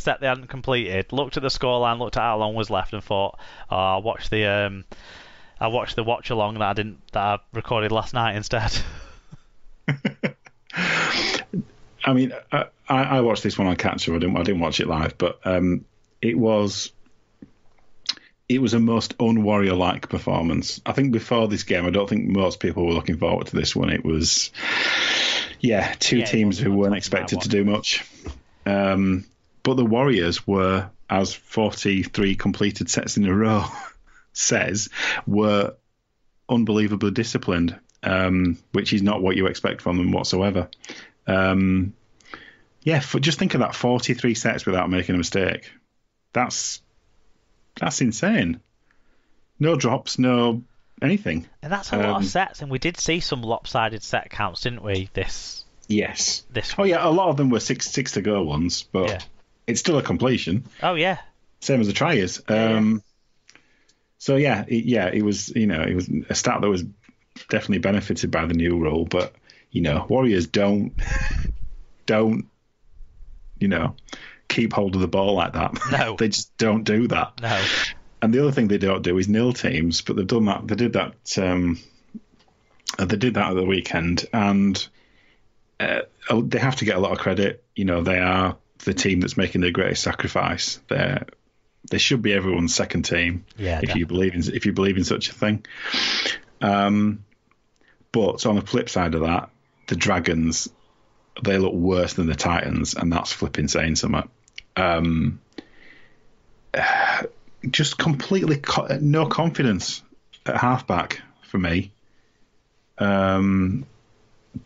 set they hadn't completed, looked at the scoreline, looked at how long was left, and thought, oh, I'll watch the um, I watched the watch along that I didn't that I recorded last night instead. I mean, I, I watched this one on Catch Up. I didn't I didn't watch it live, but um, it was it was a most unwarrior like performance. I think before this game, I don't think most people were looking forward to this one. It was, yeah, two Yeah, teams who weren't expected to do much. Um, but the Warriors were, as 43 completed sets in a row says, were unbelievably disciplined, um, which is not what you expect from them whatsoever. Um, yeah, for, just think of that 43 sets without making a mistake. That's that's insane. No drops, no anything. And that's a lot Um, of sets, and we did see some lopsided set counts, didn't we? This Yes. this. Oh yeah, a lot of them were six six to go ones, but Yeah. It's still a completion, Oh yeah, same as the try is. Um, So yeah, it, yeah, it was you know it was a stat that was definitely benefited by the new rule, but you know Warriors don't don't you know keep hold of the ball like that. No. they just don't do that. no, And the other thing they don't do is nil teams, but they've done that. They did that. Um, uh, they did that at the weekend, and uh, oh, they have to get a lot of credit. You know, they are the team that's making the greatest sacrifice. They they should be everyone's second team. Yeah, if you believe in if you believe in such a thing. Um, but on the flip side of that, the Dragons they look worse than the Titans, and that's flipping saying something. Um, just completely co- no confidence at halfback for me. Um,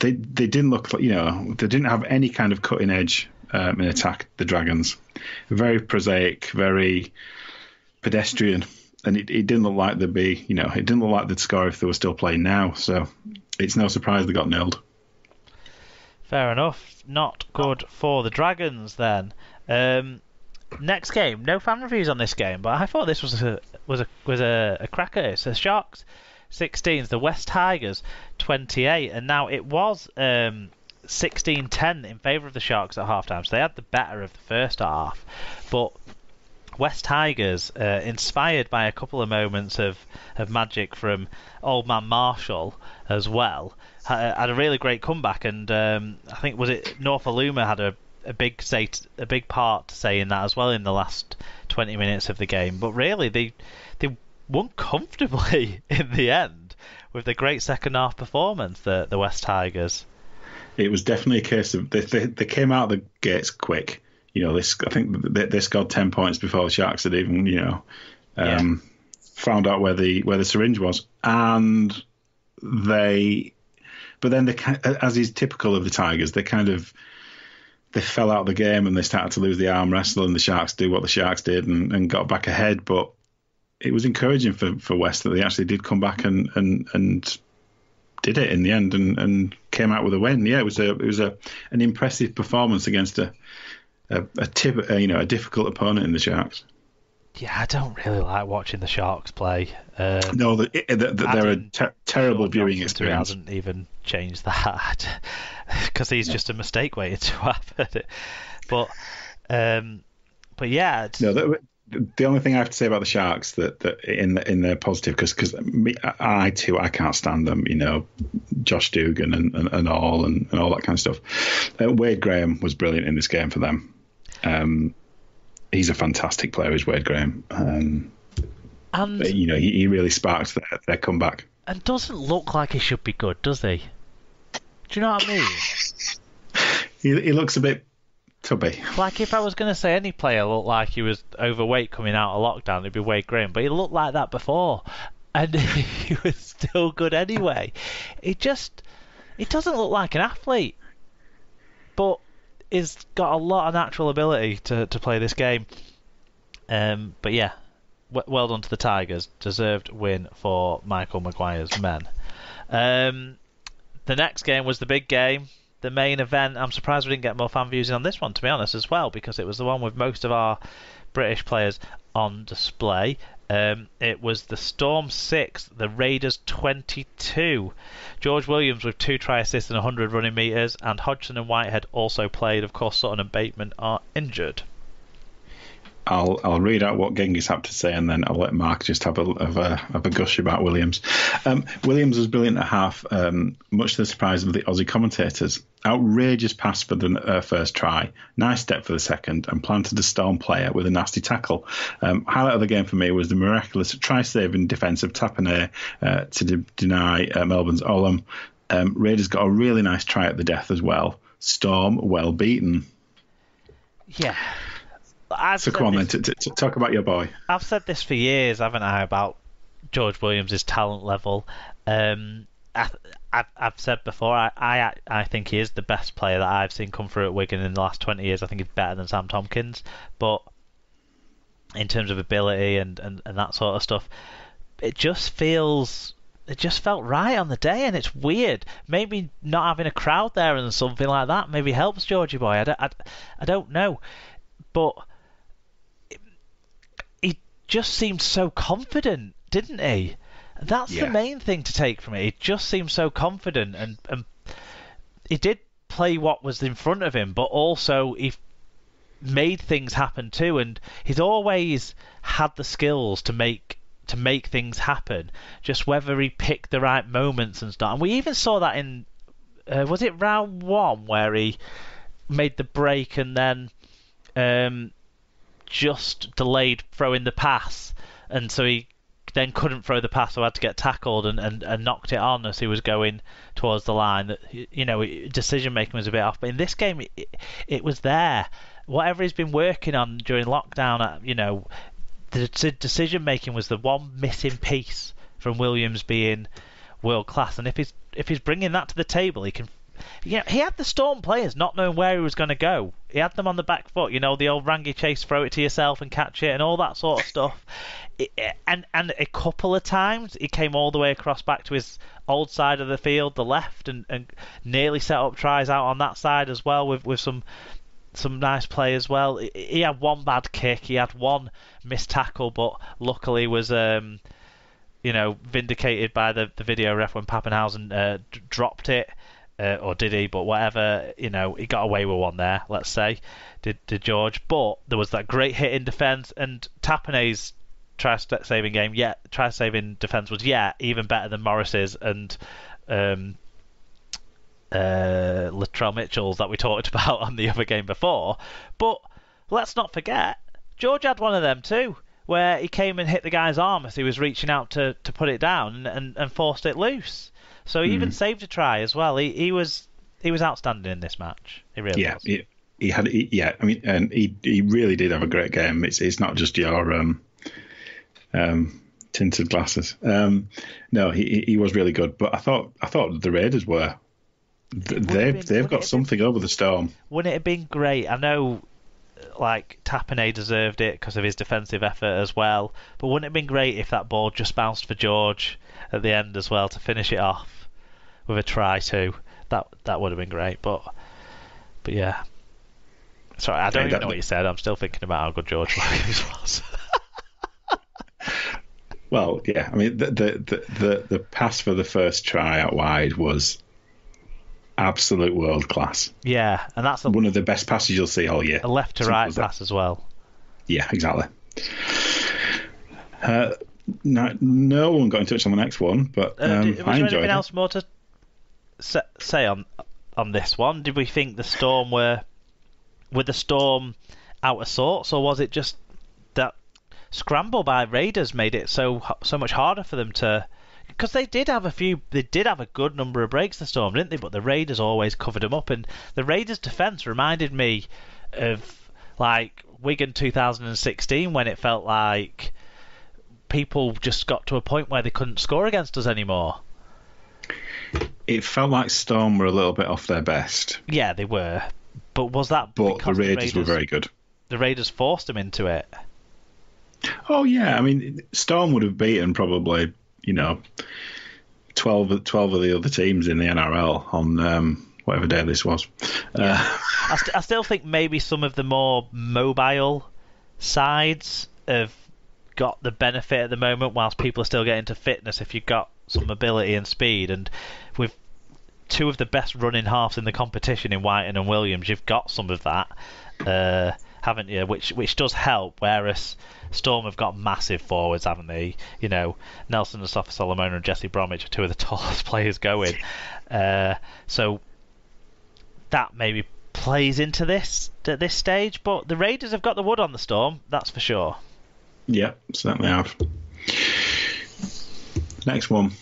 they they didn't look like you know they didn't have any kind of cutting edge um, in attack. The Dragons, very prosaic, very pedestrian, and it, it didn't look like they'd be you know it didn't look like they'd score if they were still playing now. So it's no surprise they got nailed. fair enough. Not good for the Dragons then. Um, next game, no fan reviews on this game, but I thought this was a was a was a, a cracker. It's the Sharks 16s, the West Tigers 28, and now it was um, 16-10 in favour of the Sharks at halftime. So they had the better of the first half, but West Tigers, uh, inspired by a couple of moments of, of magic from Old Man Marshall as well, ha- had a really great comeback. And um, I think was it North Aluma had a, a big say a big part to say in that as well in the last 20 minutes of the game. But really, they they won comfortably in the end with the great second half performance. The the West Tigers. It was definitely a case of they, they, they came out of the gates quick. You know, this I think they, they scored ten points before the Sharks had even you know um, found out where the where the syringe was, and they. But then they, as is typical of the Tigers, they kind of they fell out of the game and they started to lose the arm wrestle, and the Sharks do what the Sharks did and, and got back ahead. But it was encouraging for, for West that they actually did come back and and and did it in the end and, and came out with a win. Yeah, it was a it was a an impressive performance against a a, a, tip, a you know a difficult opponent in the Sharks. Yeah, I don't really like watching the Sharks play. Um, No, the, the, the, they're a ter- terrible viewing experience. hasn't even changed that because he's just a mistake waiting to happen. But um, but yeah, No, the, the only thing I have to say about the Sharks that, that in the, in their positive because because I too I can't stand them. You know, Josh Dugan and, and, and all and, and all that kind of stuff. Uh, Wade Graham was brilliant in this game for them. Um, he's a fantastic player, is Wade Graham. Um, and but, you know, he, he really sparked their, their comeback. and doesn't look like he should be good, does he? Do you know what I mean? He, he looks a bit tubby. Like if I was going to say any player looked like he was overweight coming out of lockdown, it'd be Wade Graham. But he looked like that before, and he was still good anyway. It just, it doesn't look like an athlete, but he's got a lot of natural ability to to play this game. Um, but yeah, w- well done to the Tigers. Deserved win for Michael Maguire's men. Um, the next game was the big game, the main event. I'm surprised we didn't get more fan views on this one, to be honest, as well, because it was the one with most of our British players on display. Um, it was the Storm 6, the Raiders 22. George Williams with two try assists and 100 running metres, and Hodgson and Whitehead also played. Of course, Sutton and Bateman are injured. I'll I'll read out what Genghis had to say, and then I'll let Mark just have a have a, have a gush about Williams. Um, Williams was brilliant at half, um, much to the surprise of the Aussie commentators. Outrageous pass for the uh, first try, nice step for the second, and planted a Storm player with a nasty tackle. Um, highlight of the game for me was the miraculous try saving defence of Tapine uh, to de- deny uh, Melbourne's Olam. Um, Raiders got a really nice try at the death as well. Storm well beaten. Yeah. I've so come on this, then, t- t- talk about your boy. I've said this for years, haven't I, about George Williams' talent level. Um, I, have I've said before, I, I I think he is the best player that I've seen come through at Wigan in the last 20 years. I think he's better than Sam Tomkins, but in terms of ability and, and, and that sort of stuff, it just feels it just felt right on the day, and it's weird. Maybe not having a crowd there and something like that maybe helps Georgie boy. I don't, I, I don't know, but just seemed so confident, didn't he? That's yeah. the main thing to take from it. He just seemed so confident, and, and he did play what was in front of him, but also he made things happen too. And he's always had the skills to make to make things happen. Just whether he picked the right moments and stuff. And we even saw that in uh, was it round one where he made the break and then um, just delayed throwing the pass, and so he then couldn't throw the pass, so had to get tackled and, and, and knocked it on as he was going towards the line. That you know, decision making was a bit off, but in this game, it, it was there. Whatever he's been working on during lockdown, uh, you know, the decision making was the one missing piece from Williams being world class. And if he's if he's bringing that to the table, he can you know, he had the Storm players not knowing where he was going to go. He had them on the back foot, you know, the old Rangi Chase, throw it to yourself and catch it, and all that sort of stuff. It, and and a couple of times he came all the way across back to his old side of the field, the left, and, and nearly set up tries out on that side as well with with some some nice play as well. He had one bad kick, he had one missed tackle, but luckily was um, you know vindicated by the, the video ref when Papenhuyzen uh, d- dropped it uh, or did he? But whatever, you know, he got away with one there. Let's say, did did George? But there was that great hit in defence, and Tapine's try saving game, yeah, try saving defence was yeah even better than Morris's and um, uh, Latrell Mitchell's that we talked about on the other game before. But let's not forget, George had one of them too, where he came and hit the guy's arm as he was reaching out to, to put it down and, and forced it loose. So he even hmm. saved a try as well. He he was he was outstanding in this match. He really yeah, was. He, he had he, yeah. I mean, and he he really did have a great game. It's it's not just your um um tinted glasses. Um, no, he he was really good. But I thought I thought the Raiders were. They've been, they've got something been, over the storm. Wouldn't it have been great? I know, like Tapine deserved it because of his defensive effort as well. But wouldn't it have been great if that ball just bounced for George at the end as well to finish it off? with a try too. That that would have been great, but but yeah. Sorry, I don't even know what you said. I'm still thinking about how good George Williams was. well, yeah. I mean, the, the the the pass for the first try out wide was absolute world class. Yeah, and that's a, one of the best passes you'll see all year. A left to right pass as well. Yeah, exactly. Uh, no, no one got in touch on the next one, but um, uh, did, was I there anything it. else more to say on on this one? Did we think the Storm were were the Storm out of sorts, or was it just that scramble by Raiders made it so so much harder for them to? Because they did have a few, they did have a good number of breaks the Storm, didn't they? But the Raiders always covered them up, and the Raiders' defense reminded me of like Wigan 2016 when it felt like people just got to a point where they couldn't score against us anymore it felt like Storm were a little bit off their best. Yeah, they were. But was that but the Raiders, the Raiders, were very good. The Raiders forced them into it. Oh yeah, I mean Storm would have beaten probably you know 12, 12 of the other teams in the NRL on um, whatever day this was. Yeah. Uh, I, st- I still think maybe some of the more mobile sides have got the benefit at the moment, whilst people are still getting to fitness. If you've got some mobility and speed, and with two of the best running halves in the competition in Wighton and Williams, you've got some of that. Uh, haven't you? Which which does help. Whereas Storm have got massive forwards, haven't they? You know, Nelson Asofa-Solomona and Jesse Bromwich are two of the tallest players going. Uh, so that maybe plays into this at this stage. But the Raiders have got the wood on the Storm, that's for sure. Yeah, certainly have. Next one.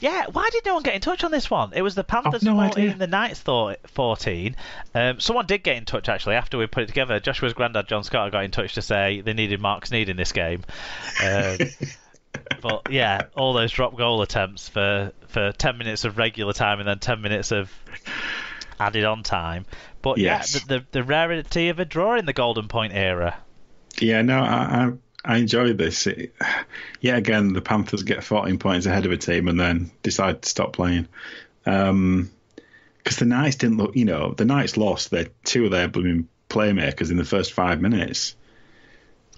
Yeah, why did no one get in touch on this one? It was the Panthers no 14, idea. the Knights thought 14. Um, someone did get in touch actually after we put it together. Joshua's granddad John Scott got in touch to say they needed Mark's Sneyd in this game. Um, but yeah, all those drop goal attempts for, for 10 minutes of regular time and then 10 minutes of added on time. But Yes. yeah, the, the the rarity of a draw in the Golden Point era. Yeah, no, I I, enjoyed this. It, yeah, again, the Panthers get 14 points ahead of a team and then decide to stop playing. Um 'cause because the Knights didn't look, you know, the Knights lost their two of their blooming playmakers in the first five minutes.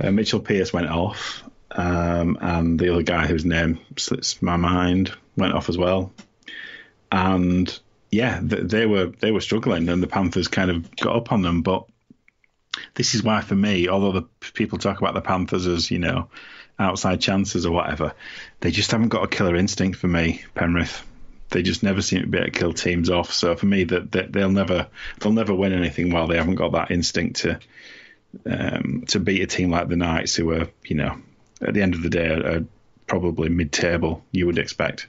Uh, Mitchell Pearce went off, um, and the other guy whose name slips my mind went off as well. And yeah, th- they were they were struggling, and the Panthers kind of got up on them. But this is why, for me, although the people talk about the Panthers as you know outside chances or whatever, they just haven't got a killer instinct for me, Penrith. They just never seem to be able to kill teams off. So for me, that that they'll never they'll never win anything while they haven't got that instinct to um, to beat a team like the Knights, who are you know at the end of the day are, are probably mid-table. You would expect.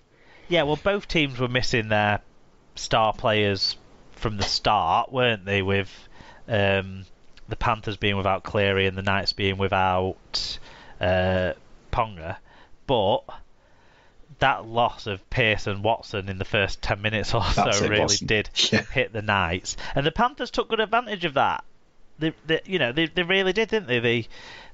Yeah, well, both teams were missing their star players from the start, weren't they? With um, the Panthers being without Cleary and the Knights being without uh, Ponga, but that loss of Pearce and Watson in the first ten minutes or That's so it, really Watson. did Yeah. hit the Knights, and the Panthers took good advantage of that. They, they you know, they, they really did, didn't they? They,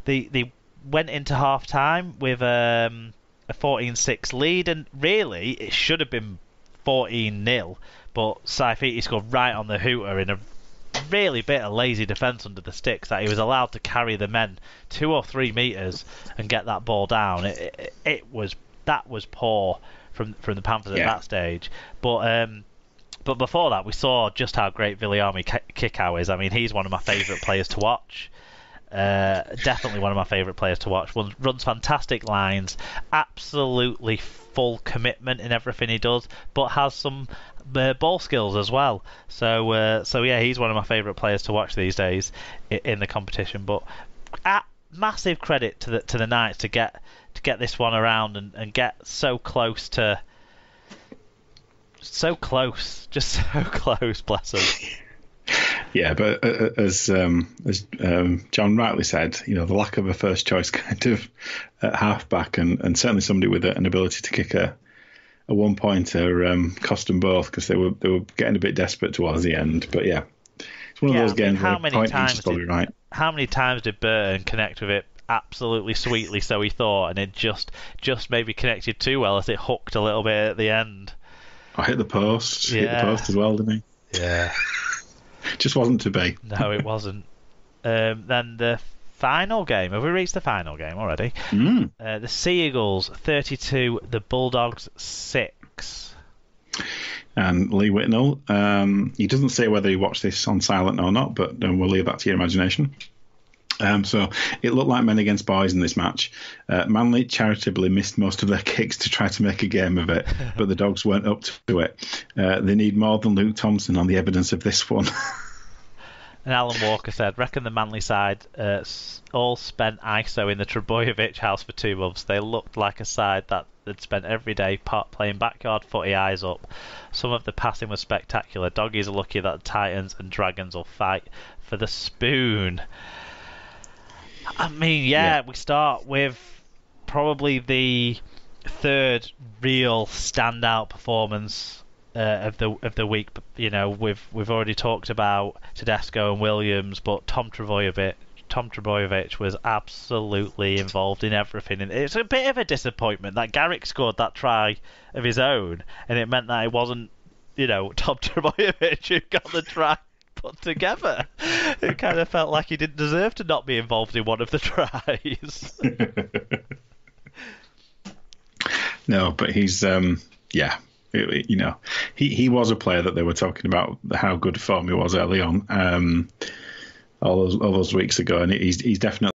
they, they went into half time with um, a 14-6 lead, and really it should have been 14 0 but Saifiti scored right on the hooter in a really bit of lazy defence under the sticks that he was allowed to carry the men two or three metres and get that ball down. It, it, it was that was poor from from the Panthers Yeah. at that stage, but. Um, but before that, we saw just how great Viliami Kikau is. I mean, he's one of my favourite players to watch. Uh, definitely one of my favourite players to watch. Runs, runs fantastic lines, absolutely full commitment in everything he does, but has some uh, ball skills as well. So, uh, so yeah, he's one of my favourite players to watch these days in, in the competition. But at massive credit to the to the Knights to get to get this one around and, and get so close to so close, just so close. Bless them. Yeah, but uh, uh, as um, as um, John rightly said, you know, the lack of a first choice kind of at halfback, and, and certainly somebody with an ability to kick a a one pointer um, cost them both because they were they were getting a bit desperate towards the end. But yeah, it's one of Yeah, those I mean, games how where many a point times probably did- right. How many times did Burton connect with it absolutely sweetly? So he thought, and it just just maybe connected too well as it hooked a little bit at the end. I hit the post, Yeah. hit the post as well, didn't he? Yeah. Just wasn't to be. No, it wasn't. Um, then the final game. Have we reached the final game already? Mm. Uh, the Sea Eagles 32, the Bulldogs 6. And Lee Whitnell, um, he doesn't say whether he watched this on silent or not, but um, we'll leave that to your imagination. Um, so it looked like men against boys in this match. Uh, Manly charitably missed most of their kicks to try to make a game of it, but the dogs weren't up to it. Uh, they need more than Luke Thompson on the evidence of this one. And Alan Walker said, reckon the Manly side uh, all spent ISO in the Trbojevic house for two months. They looked like a side that had spent every day part playing backyard footy eyes up. Some of the passing was spectacular. Doggies are lucky that the Titans and Dragons will fight for the spoon. I mean, yeah, Yeah. we start with probably the third real standout performance uh, of the of the week. You know, we've we've already talked about Tedesco and Williams, but Tom Trbojevic. Tom Trbojevic was absolutely involved in everything, and it's a bit of a disappointment that Garrick scored that try of his own, and it meant that it wasn't, you know, Tom Trbojevic who got the try together. It kind of felt like he didn't deserve to not be involved in one of the tries. no, but he's um, yeah, you know, he he was a player that they were talking about how good form he was early on. Um, all those all those weeks ago, and he's he's definitely